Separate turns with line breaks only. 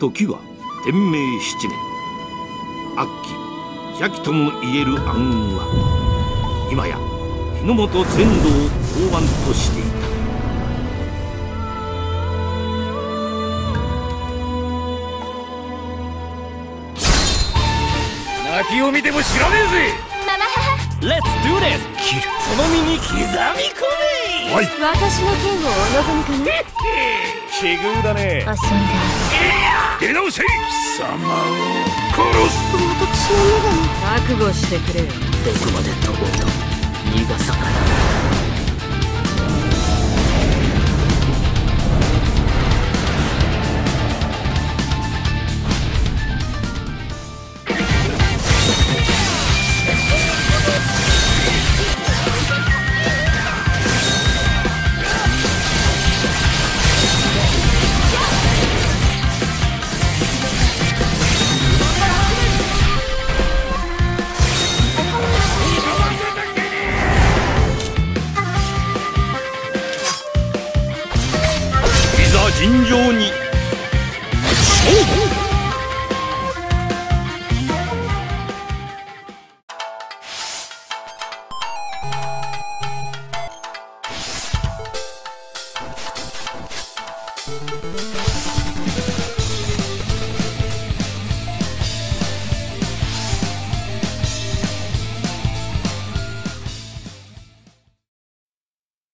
時は天明七年。悪鬼邪気ともいえる暗雲は今や日の本全土を港湾としていた。
泣きを見ても知らねえぜ。
ママ母
レッツドゥーです切る。その身に刻み込め
おい。
私の剣をお望みかな？
奇遇だね。
遊んだ
出直せ貴様を殺す
私の
覚悟してくれよ。
どこまで飛ぼうと
尋常に。勝負